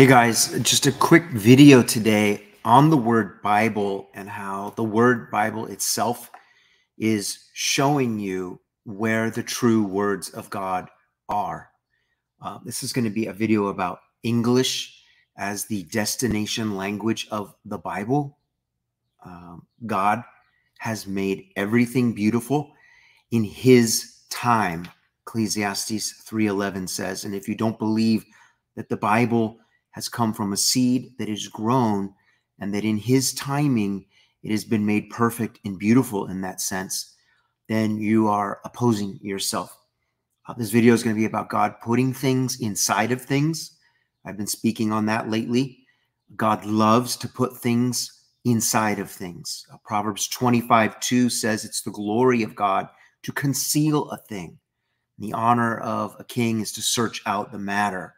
Hey guys, just a quick video today on the word Bible and how the word Bible itself is showing you where the true words of God are. Uh, this is going to be a video about English as the destination language of the Bible. Um, God has made everything beautiful in his time. Ecclesiastes 3:11 says, and if you don't believe that the Bible has come from a seed that is grown and that in his timing it has been made perfect and beautiful in that sense, then you are opposing yourself. Uh, this video is going to be about God putting things inside of things. I've been speaking on that lately. God loves to put things inside of things. Uh, Proverbs 25 2 says it's the glory of God to conceal a thing. The honor of a king is to search out the matter.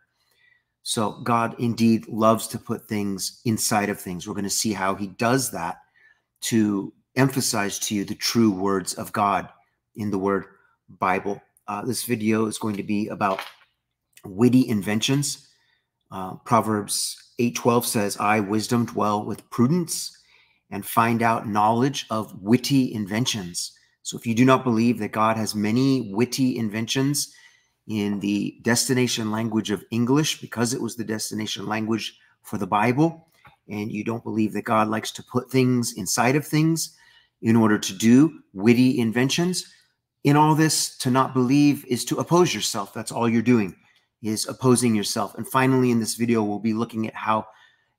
So God indeed loves to put things inside of things. We're going to see how he does that to emphasize to you the true words of God in the word Bible. Uh, this video is going to be about witty inventions. Uh, Proverbs 8:12 says, "I wisdom dwell with prudence and find out knowledge of witty inventions." So if you do not believe that God has many witty inventions, in the destination language of English because it was the destination language for the Bible, and you don't believe that God likes to put things inside of things in order to do witty inventions, in all this, to not believe is to oppose yourself. That's all you're doing, is opposing yourself. And finally, in this video, we'll be looking at how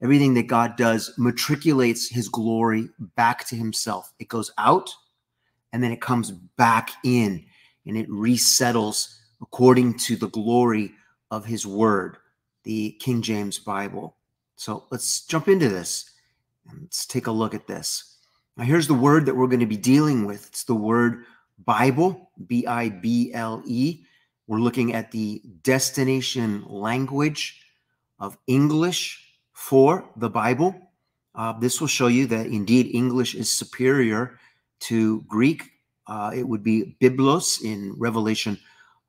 everything that God does matriculates his glory back to himself. It goes out and then it comes back in and it resettles according to the glory of his word, the King James Bible. So let's jump into this and let's take a look at this. Now, here's the word that we're going to be dealing with it's the word Bible, B I B L E. We're looking at the destination language of English for the Bible. Uh, this will show you that indeed English is superior to Greek. Uh, it would be biblos in Revelation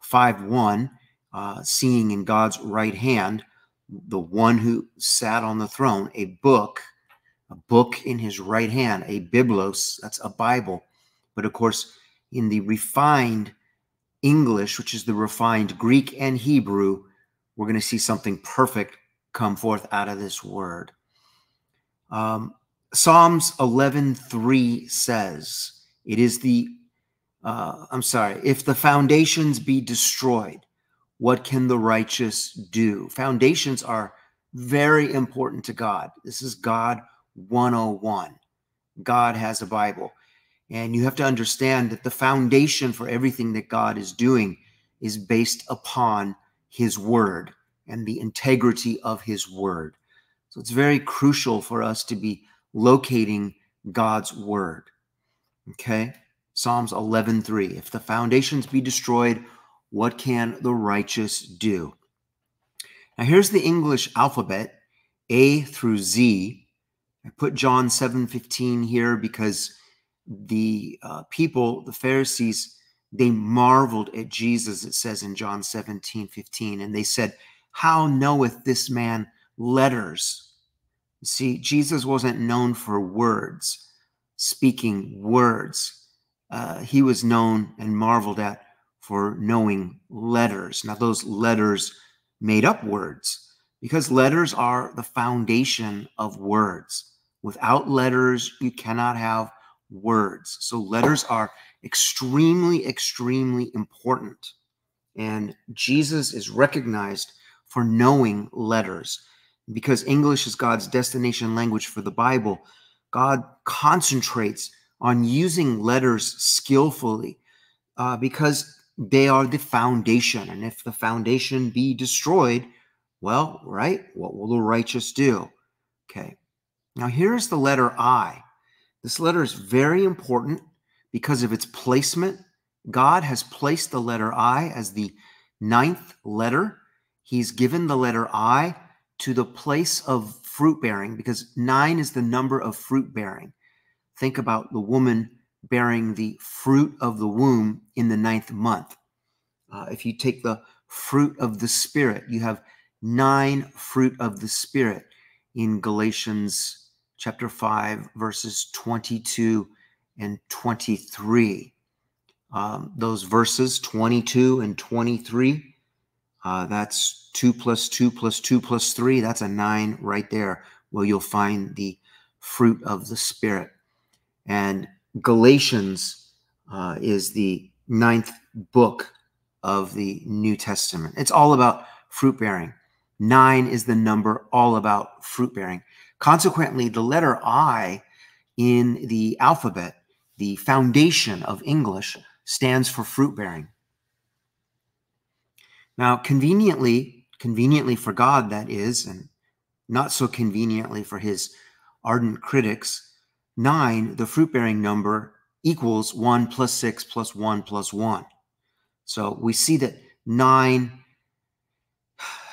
5 1, uh, seeing in God's right hand the one who sat on the throne, a book, a book in his right hand, a biblos, that's a Bible. But of course, in the refined English, which is the refined Greek and Hebrew, we're going to see something perfect come forth out of this word. Um, Psalms 11:3 says, "It is the uh, I'm sorry, if the foundations be destroyed, what can the righteous do? Foundations are very important to God. This is God 101. God has a Bible. And you have to understand that the foundation for everything that God is doing is based upon his word and the integrity of his word. So it's very crucial for us to be locating God's word. Okay? Psalms 11:3. If the foundations be destroyed, what can the righteous do? Now here's the English alphabet, A through Z. I put John 7:15 here because the uh, people, the Pharisees, they marveled at Jesus, it says in John 17, 15, and they said, How knoweth this man letters? See, Jesus wasn't known for words, speaking words uh, he was known and marveled at for knowing letters. Now, those letters made up words because letters are the foundation of words. Without letters, you cannot have words. So, letters are extremely, extremely important. And Jesus is recognized for knowing letters. Because English is God's destination language for the Bible, God concentrates on using letters skillfully uh, because they are the foundation. And if the foundation be destroyed, well, right, what will the righteous do? Okay. Now, here's the letter I. This letter is very important because of its placement. God has placed the letter I as the ninth letter. He's given the letter I to the place of fruit bearing because nine is the number of fruit bearing. Think about the woman bearing the fruit of the womb in the ninth month. Uh, if you take the fruit of the Spirit, you have nine fruit of the Spirit in Galatians chapter 5, verses 22 and 23. Um, those verses, 22 and 23, uh, that's 2 plus 2 plus 2 plus 3. That's a 9 right there, where you'll find the fruit of the Spirit. And Galatians uh, is the ninth book of the New Testament. It's all about fruit bearing. Nine is the number all about fruit bearing. Consequently, the letter I in the alphabet, the foundation of English, stands for fruit bearing. Now, conveniently, conveniently for God, that is, and not so conveniently for his ardent critics, nine, the fruit bearing number, equals one plus six plus one plus one. So we see that nine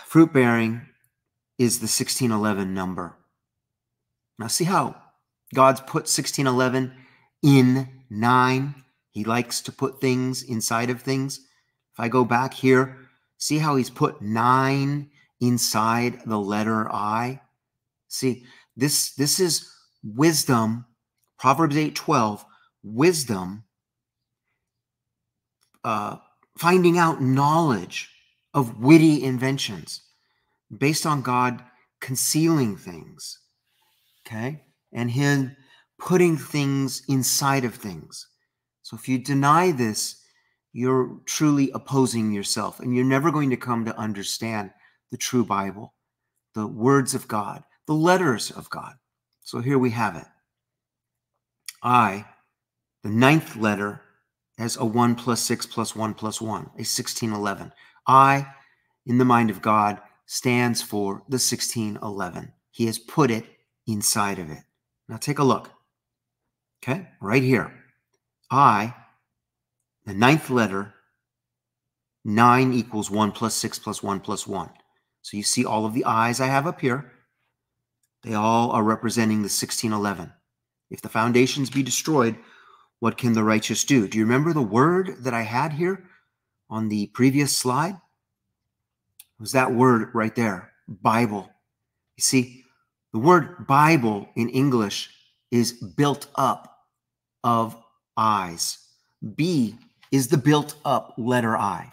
fruit bearing is the 1611 number. Now, see how God's put 1611 in nine? He likes to put things inside of things. If I go back here, see how he's put nine inside the letter I? See, this, this is wisdom, Proverbs 8 12, wisdom, uh, finding out knowledge of witty inventions based on God concealing things, okay, and Him putting things inside of things. So if you deny this, you're truly opposing yourself, and you're never going to come to understand the true Bible, the words of God, the letters of God. So here we have it. I, the ninth letter, as a 1 plus 6 plus 1 plus 1, a 1611. I, in the mind of God, stands for the 1611. He has put it inside of it. Now take a look. Okay, right here. I, the ninth letter, 9 equals 1 plus 6 plus 1 plus 1. So you see all of the I's I have up here. They all are representing the 1611. If the foundations be destroyed, what can the righteous do? Do you remember the word that I had here on the previous slide? It was that word right there, Bible. You see, the word Bible in English is built up of I's. B is the built up letter I.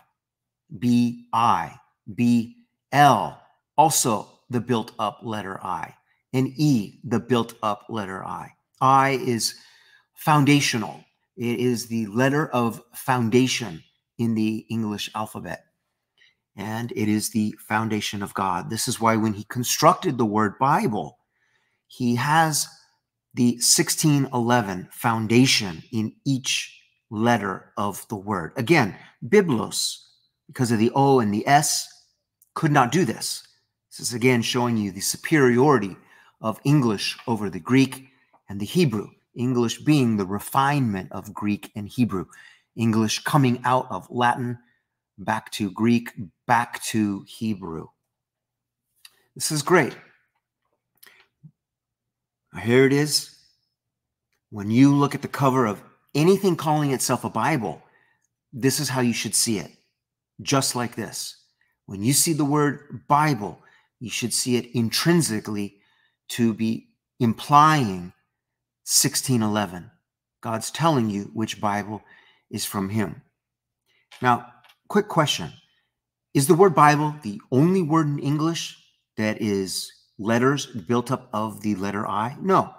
B I. B L, also the built up letter I. And E, the built up letter I. I is foundational. It is the letter of foundation in the English alphabet. And it is the foundation of God. This is why when he constructed the word Bible, he has the 1611 foundation in each letter of the word. Again, Biblos, because of the O and the S, could not do this. This is again showing you the superiority of English over the Greek and the Hebrew. English being the refinement of Greek and Hebrew, English coming out of Latin back to Greek, back to Hebrew. This is great. Here it is. When you look at the cover of anything calling itself a Bible, this is how you should see it. Just like this. When you see the word Bible, you should see it intrinsically to be implying 1611. God's telling you which Bible is from Him. Now, quick question Is the word Bible the only word in English that is letters built up of the letter I? No.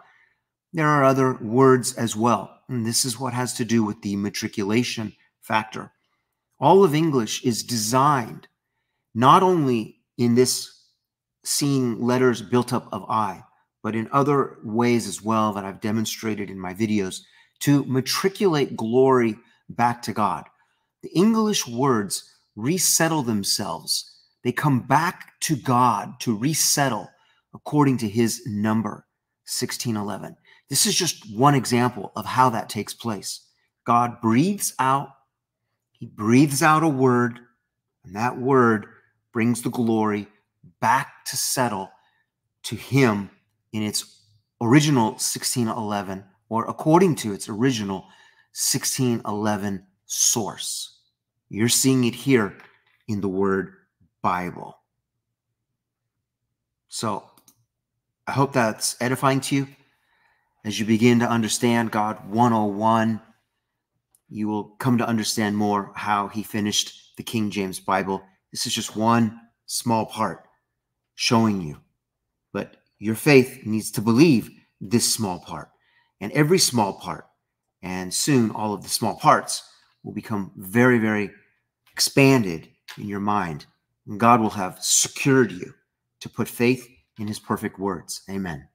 There are other words as well. And this is what has to do with the matriculation factor. All of English is designed not only in this seeing letters built up of I, but in other ways as well that I've demonstrated in my videos to matriculate glory back to God. The English words resettle themselves. They come back to God to resettle according to his number, 1611. This is just one example of how that takes place. God breathes out, he breathes out a word, and that word brings the glory back to settle to him in its original 1611 or according to its original 1611 source. You're seeing it here in the word Bible. So I hope that's edifying to you as you begin to understand God 101. You will come to understand more how he finished the King James Bible. This is just one small part showing you. But your faith needs to believe this small part and every small part. And soon all of the small parts will become very, very expanded in your mind. And God will have secured you to put faith in his perfect words. Amen.